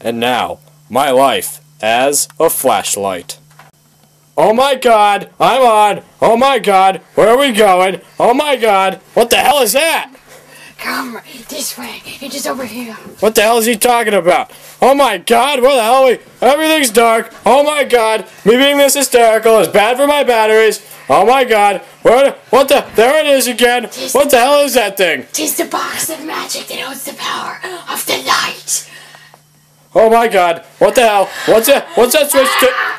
And now, my life as a flashlight. Oh my god, I'm on. Oh my god, where are we going? Oh my god, what the hell is that? Come this way. It's just over here. What the hell is he talking about? Oh my god, where the hell are we? Everything's dark. Oh my god, me being this hysterical is bad for my batteries. Oh my god, where, what the, there it is again. What the hell is that thing? Tis the box of magic that holds the power the. Oh my god, what the hell? What's that, what's that switch to?